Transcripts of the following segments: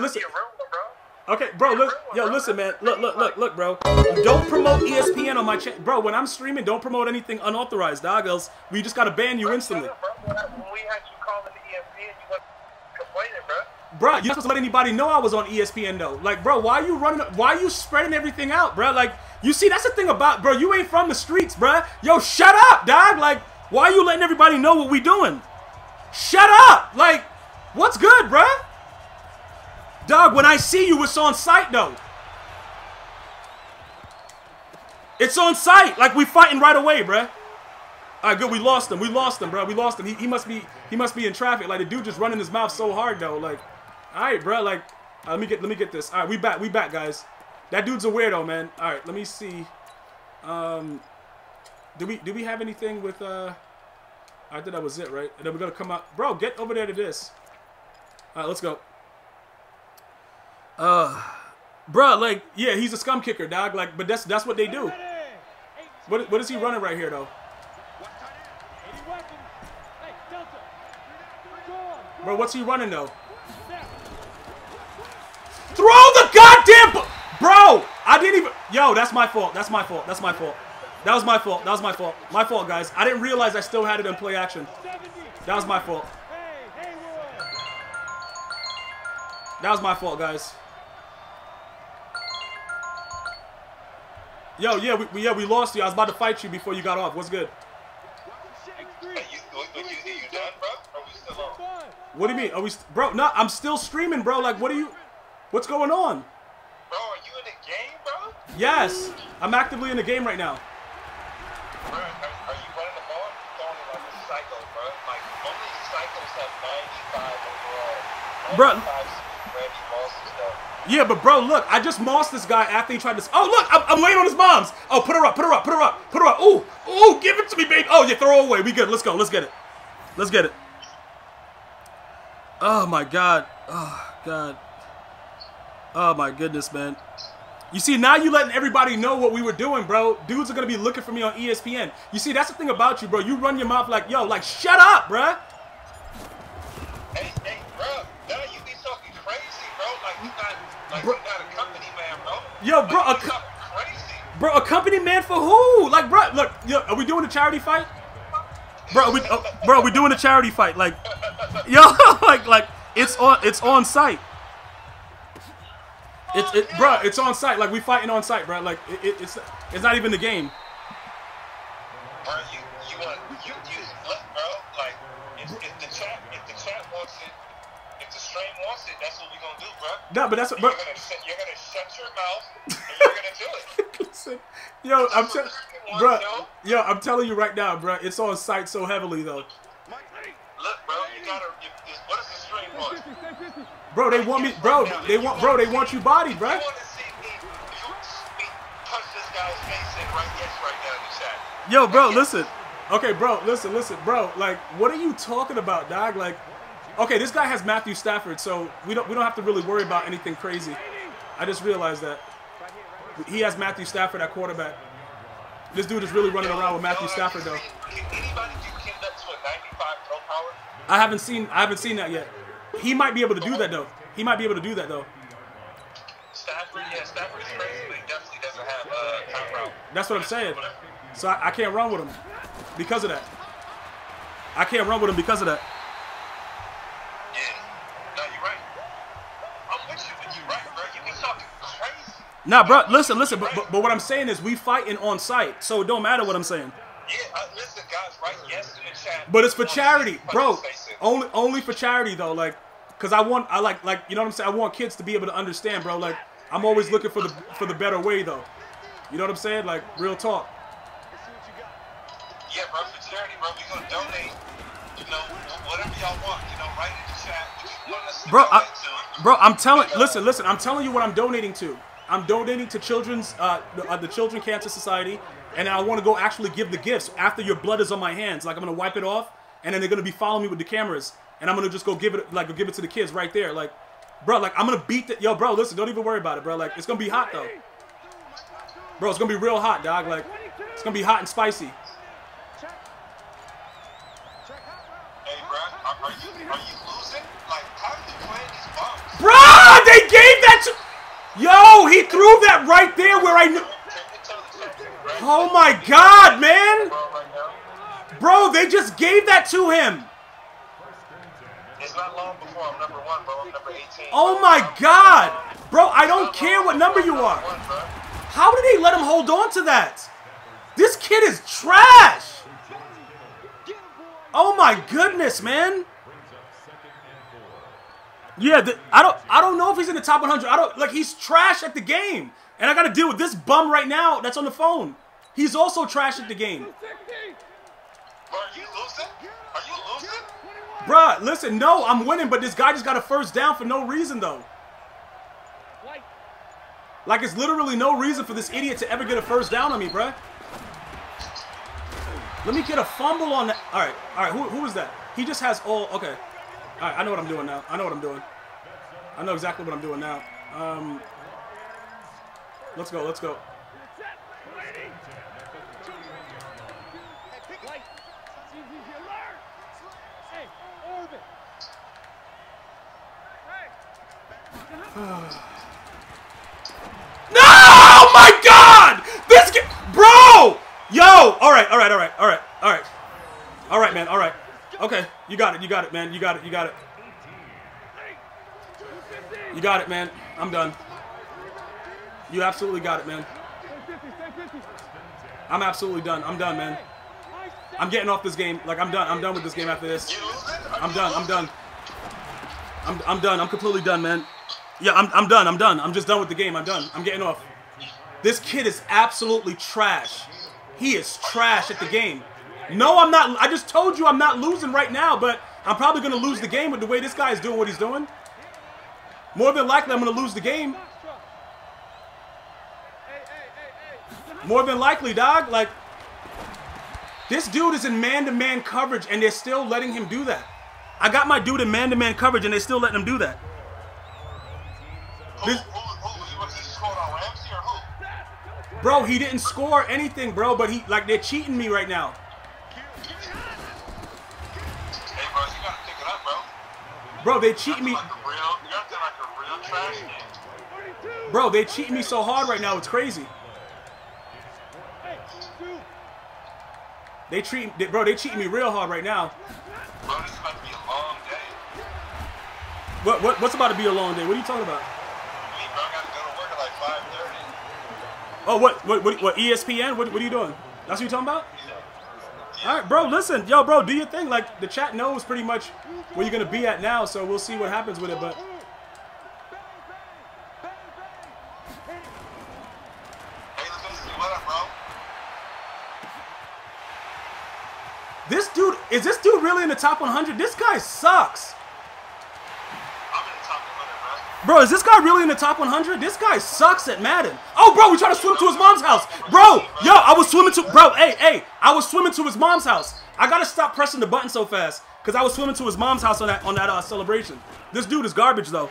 listen. Be a real one, bro. Okay, bro, look, yo, listen, man, look, look, look, look, bro. Don't promote ESPN on my channel, bro. When I'm streaming, don't promote anything unauthorized, dog. Else we just gotta ban you instantly, Bro, when I- when we had you calling the ESPN, you were complaining, bro. bro. You're not supposed to let anybody know I was on ESPN though. Like, bro, why are you running? Why are you spreading everything out, bro? Like, you see, that's the thing about, bro. You ain't from the streets, bro. Yo, shut up, dog. Like, why are you letting everybody know what we doing? Shut up. Like, what's good, bro? Dog, when I see you, it's on sight though. It's on sight. Like we fighting right away, bruh. All right, good. We lost him. We lost him, bro. We lost him. He, he must be he must be in traffic. Like the dude just running his mouth so hard though. Like, all right, bro. Like, uh, let me get let me get this. All right, we back. We back, guys. That dude's a weirdo, man. All right, let me see. Um, do we do we have anything with uh? I think that was it, right? And then we're gonna come out, bro. Get over there to this. All right, let's go. Uh, bro, like, yeah, he's a scum kicker, dog. Like, but that's that's what they do. What what is he running right here though? Bro, what's he running though? Throw the goddamn Bro, I didn't even Yo, that's my fault. That's my fault. That's my fault. That was my fault. That was my fault. My fault, guys. I didn't realize I still had it in play action. That was my fault. That was my fault, guys. Yo, yeah, we, we yeah we lost you. I was about to fight you before you got off. What's good? Hey, you, you, you, you done, bro? Or we still on? What do you mean? Are we, st- bro? No, I'm still streaming, bro. Like, what are you? What's going on? Bro, are you in the game, bro? Yes, I'm actively in the game right now. Bro, are, are you running the ball? You're throwing it like a psycho, bro. Like, only psychos have 95 overall. Bro. 95 Randy Moss's, though. Yeah, but bro, look, I just mossed this guy after he tried to. Oh, look, I'm, I'm laying on his mom's. Oh, put her up, put her up, put her up, put her up. Ooh, ooh, give it to me, baby. Oh, yeah, throw away. We good. Let's go. Let's get it. Let's get it. Oh my god. Oh god. Oh my goodness, man. You see, now you letting everybody know what we were doing, bro. Dudes are gonna be looking for me on ESPN. You see, that's the thing about you, bro. You run your mouth like, yo, like, shut up, bruh. Like, Bro. you not a company man, bro. Yo, bro, you a. Bro, a company man for who? Like, bro, look, yo, are we doing a charity fight? Bro, are we, uh, bro, are we doing a charity fight? Like, yo, like, like, it's on, it's on sight. It's, it, bro, it's on sight. Like, we fighting on sight, bro. Like, it, it, it's, it's not even the game. Bro, you, you want, you, you, look, bro. Like, if, if the chat, if the chat wants it, if the stream wants it, that's what we gonna do, bro. No, but that's, bro. You're gonna, shut, you're gonna shut your mouth, and you're gonna do it. Listen, yo, I'm telling, bro, yo, I'm telling you right now, bro. It's on sight so heavily though, Look, bro, you gotta. If, what does the stream want? bro. They want me, bro. They want, bro. They want you bodied, bro. You want to see me? You me punch this guy's face in right yes right now in the chat. Yo, bro, listen. Okay, bro, listen, listen, bro. Like, what are you talking about, dog? Like, okay, this guy has Matthew Stafford, so we don't we don't have to really worry about anything crazy. I just realized that he has Matthew Stafford at quarterback. This dude is really running around with Matthew Stafford, though. you seen- Can anybody do Ken up to a 95 throw power? I haven't seen I haven't seen that yet. He might be able to do that though. He might be able to do that though. Stafford, yeah, Stafford is crazy, but he definitely doesn't have uh, top route. That's what I'm saying. So I, I can't run with him because of that. I can't run with him because of that. Nah, bro, listen, listen. But, but but what I'm saying is we fighting on sight, so it don't matter what I'm saying. Yeah, uh, listen, guys, right? Yes in the chat. But it's for charity, bro. his face in. Only only for charity though, like, cause I want I like like you know what I'm saying. I want kids to be able to understand, bro. Like I'm always looking for the for the better way though. You know what I'm saying? Like real talk. Yeah, bro, for charity, bro, we gonna donate. You know, whatever y'all want. You know, right in the chat. Bro, I, bro, I'm telling. Listen, listen. I'm telling you what I'm donating to. I'm donating to children's uh, the, uh, the Children Cancer Society, and I want to go actually give the gifts after your blood is on my hands. Like I'm gonna wipe it off, and then they're gonna be following me with the cameras, and I'm gonna just go give it like give it to the kids right there. Like, bro, like I'm gonna beat the yo, bro. Listen, don't even worry about it, bro. Like it's gonna be hot though, bro. It's gonna be real hot, dog. Like it's gonna be hot and spicy. Hey, bro, are, are you are you losing? Like, how do you play these bombs? Bro, they Yo, he threw that right there where I knew. Oh my God, man! Bro, they just gave that to him. It's not long before I'm number one, bro. I'm number 18. Oh my God, bro! I don't care what number you are. How did they let him hold on to that? This kid is trash. Oh my goodness, man. Yeah, the, I don't I don't know if he's in the top 100. I don't like he's trash at the game. And I got to deal with this bum right now that's on the phone. He's also trash at the game. Bro, are you losing? Are you losing? Bruh, listen, no, I'm winning, but this guy just got a first down for no reason though. Like it's literally no reason for this idiot to ever get a first down on me, bruh. Let me get a fumble on that. All right, all right. Who, who is that? He just has all. Okay. All right, I know what I'm doing now. I know what I'm doing. I know exactly what I'm doing now. Um, let's go. Let's go. No! Oh my God! This kid, bro! Yo! All right, all right, all right, all right, all right, all right, man. All right. Okay, you got it. You got it, man. You got it. You got it. You got it, man. I'm done. You absolutely got it, man. I'm absolutely done. I'm done, man. I'm getting off this game. Like I'm done. I'm done with this game after this. I'm done. I'm done. I'm, I'm done. I'm completely done, man. Yeah, I'm, I'm done. I'm done. I'm just done with the game. I'm done. I'm getting off. This kid is absolutely trash. He is trash at the game. No, I'm not. I just told you I'm not losing right now, but I'm probably going to lose the game with the way this guy is doing what he's doing. More than likely, I'm going to lose the game. More than likely, dog. Like, this dude is in man-to-man coverage, and they're still letting him do that. I got my dude in man-to-man coverage, and they're still letting him do that. This- who, who, was this scored on Ramsey or who? Bro, he didn't score anything, bro, but he like they're cheating me right now. Bro. They cheating me. Like real, you're acting like a real trash game. Bro, they cheating me so hard right now. It's crazy. They treat, they, bro, they cheating me real hard right now. Bro, this is about to be a long day. What, what, what's about to be a long day? What are you talking about? Me, bro, I gotta go to work at like 5:30. Oh, what, what, what, what ESPN? What, what are you doing? That's what you talking about? All right, bro. Listen, yo, bro, do your thing. Like the chat knows pretty much where you're gonna be at now, so we'll see what happens with it. But Hey, let's go see what up, bro. this dude, is this dude really in the top 100? This guy sucks. I'm in the top 100, Bro, is this guy really in the top 100? This guy sucks at Madden. Bro, we trying to swim to his mom's house. Bro, yo, I was swimming to, bro, hey, hey, I was swimming to his mom's house. I gotta stop pressing the button so fast because I was swimming to his mom's house on that on that uh, celebration. This dude is garbage though.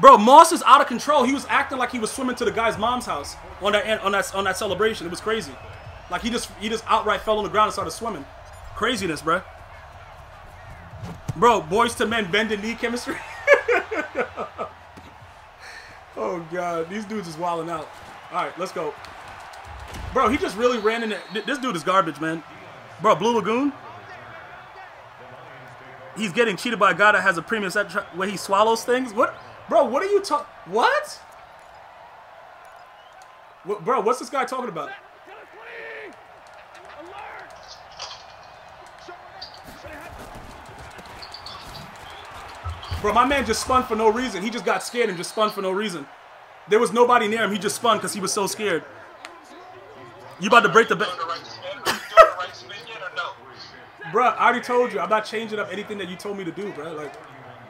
Bro, Moss is out of control. He was acting like he was swimming to the guy's mom's house on that on that on that celebration. It was crazy. Like he just he just outright fell on the ground and started swimming. Craziness, bro. Bro, boys to men bending knee chemistry. oh god, these dudes is wilding out. All right, let's go. Bro, he just really ran in there. This dude is garbage, man. Bro, Blue Lagoon. He's getting cheated by a guy that has a premium set where he swallows things. What, bro? What are you talking? What? What, bro? What's this guy talking about? Bro, my man just spun for no reason. He just got scared and just spun for no reason. There was nobody near him. He just spun because he was so scared. You about to break the back. doing the right spin? Are you doing the right spin yet or no? Bro, I already told you. I'm not changing up anything that you told me to do, bro. Like,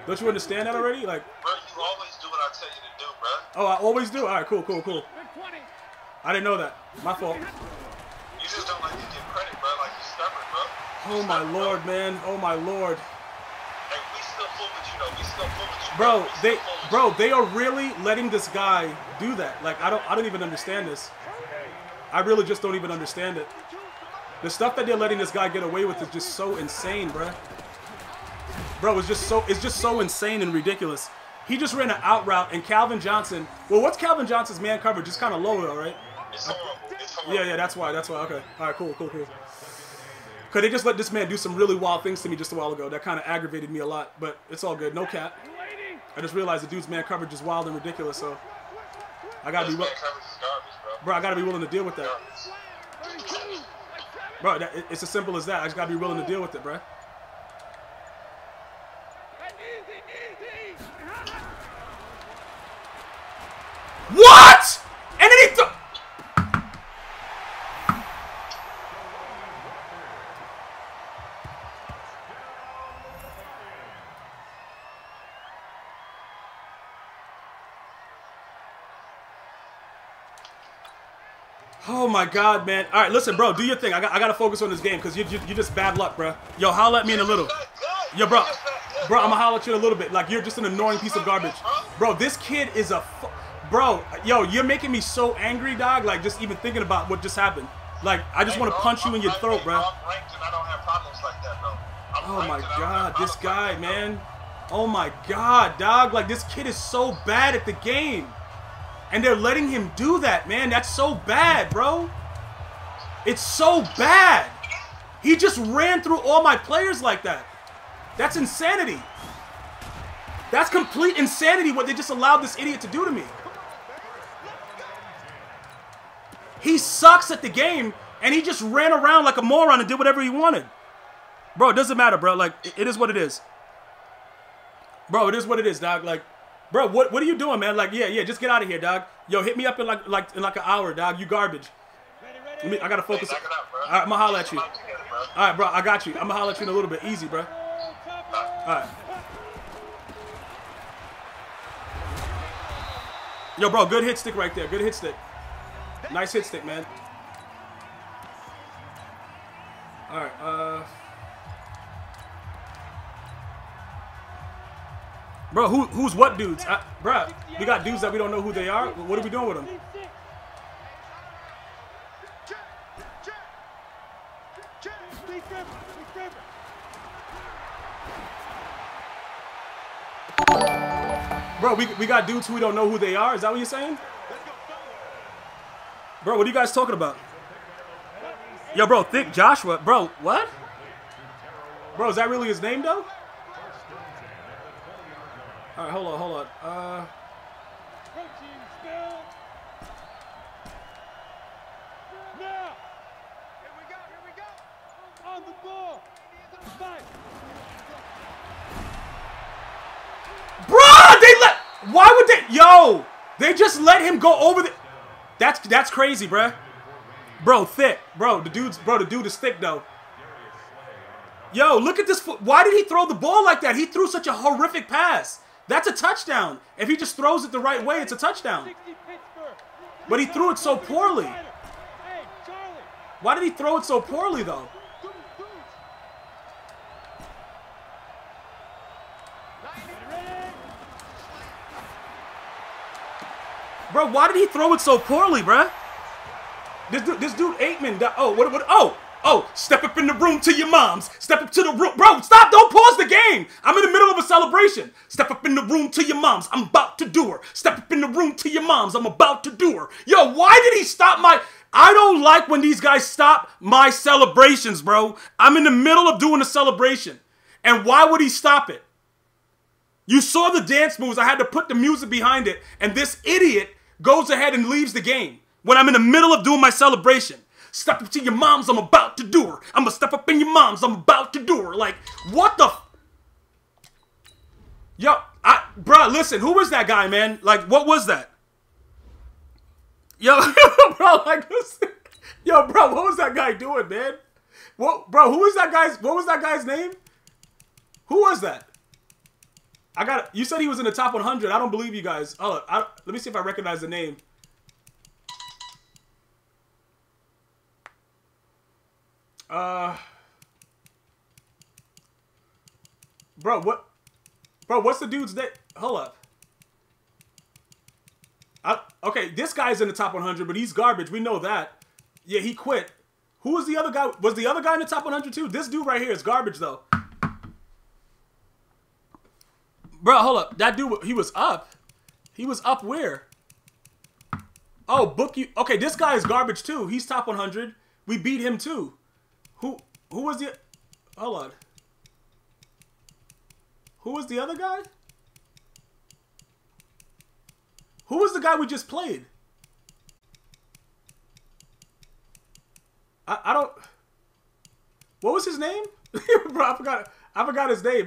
don't you understand that already? Like, Bro, you always do what I tell you to do, bro. oh, I always do. All right, cool, cool, cool. I didn't know that. My fault. You just don't like to give credit, bro. Like you stubborn, bro. Oh my lord, man. Oh my lord. Hey, we still fool with you, though. We still fool with you, Bro, they bro, they are really letting this guy do that. Like I don't I don't even understand this. I really just don't even understand it. The stuff that they're letting this guy get away with is just so insane, bro. Bro, it's just so it's just so insane and ridiculous. He just ran an out route, and Calvin Johnson. Well, what's Calvin Johnson's man coverage? Just kind of low though, right? It's horrible. It's horrible. Yeah, yeah, that's why. That's why. Okay. All right, cool, cool, cool. Cause they just let this man do some really wild things to me just a while ago. That kind of aggravated me a lot, but it's all good. No cap. I just realized the dude's man coverage is wild and ridiculous, so I gotta be, man wi- coverage is garbage, bro. bro. I gotta be willing to deal with that, bro. That, it- it's as simple as that. I just gotta be willing to deal with it, bro. What? And then he th- Oh my god, man. All right, listen, bro. Do your thing. I got, I got to focus on this game because you, you, you just bad luck, bro. Yo, holla at me in a little. He's not good. Yo, bro. He's just not good, Bro, I'm gonna holler at you in a little bit. Like, you're just an annoying piece of garbage. Bro, this kid is a. Bro, yo, you're making me so angry, dog. Like, just even thinking about what just happened. Like, I just Hey, want to punch you in your throat, bro. I'm ranked and I don't have problems like that, bro. I'm Oh my and I don't god, this guy, like that, man. Oh my god, dog. Like, this kid is so bad at the game. And they're letting him do that, man. That's so bad, bro. It's so bad. He just ran through all my players like that. That's insanity. That's complete insanity what they just allowed this idiot to do to me. He sucks at the game, and he just ran around like a moron and did whatever he wanted. Bro, it doesn't matter, bro. Like, it- is what it is. Bro, it is what it is, dog. Like, bro, what what are you doing, man? Like, yeah, yeah, just get out of here, dog. Yo, hit me up in like like in like an hour, dog. You garbage. Let me, I gotta Hey, focus. out, bro. All right, I'ma holler at you. Together, bro. All right, bro, I got you. I'm gonna holler at you in a little bit. Easy, bro. All right. Yo, bro, good hit stick right there. Good hit stick. Nice hit stick, man. All right. Uh. Bro, who who's what dudes? I, bro, we got dudes that we don't know who they are. What are we doing with them? Bro, we, we got dudes who we don't know who they are. Is that what you're saying? Bro, what are you guys talking about? Yo, bro, thick Joshua. Bro, what? Bro, is that really his name though? All right, hold on, hold on. Uh, Now! Here we go, here we go! On the ball! Bro, they let. Why would they? Yo, they just let him go over the. That's that's crazy, bro. Bro, thick, bro. The dude's bro. The dude is thick though. Yo, look at this. Why did he throw the ball like that? He threw such a horrific pass. That's a touchdown. If he just throws it the right way, it's a touchdown. But he threw it so poorly. Why did he throw it so poorly though? Bro, why did he throw it so poorly, bruh? This dude, this dude Aikman. Oh, what? What? Oh, oh! Step up in the room to your mom's. Step up to the room, bro. Stop! Don't pause the game. I'm in the middle of a celebration. Step up in the room to your mom's. I'm about to do her. Step up in the room to your mom's. I'm about to do her. Yo, why did he stop my? I don't like when these guys stop my celebrations, bro. I'm in the middle of doing a celebration, and why would he stop it? You saw the dance moves. I had to put the music behind it. And this idiot goes ahead and leaves the game when I'm in the middle of doing my celebration. Step up to your mom's. I'm about to do her. I'm to step up in your mom's. I'm about to do her. Like, what the? Yo, I, bruh, listen. Who was that guy, man? Like, what was that? Yo, bro, like, listen. Yo, bro, what was that guy doing, man? What, bro, who was that guy's, what was that guy's name? Who was that? I got. You said he was in the top 100. I don't believe you guys. Oh, I, let me see if I recognize the name. Uh, bro, what? Bro, what's the dude's name? Hold up. I, okay, this guy's in the top 100, but he's garbage. We know that. Yeah, he quit. Who was the other guy? Was the other guy in the top 100 too? This dude right here is garbage though. Bro, hold up. That dude, he was up. He was up where? Oh, book you. Okay, this guy is garbage too. He's top 100. We beat him too. Who? Who was the? Hold on. Who was the other guy? Who was the guy we just played? I, I don't. What was his name? Bro, I forgot. I forgot his name.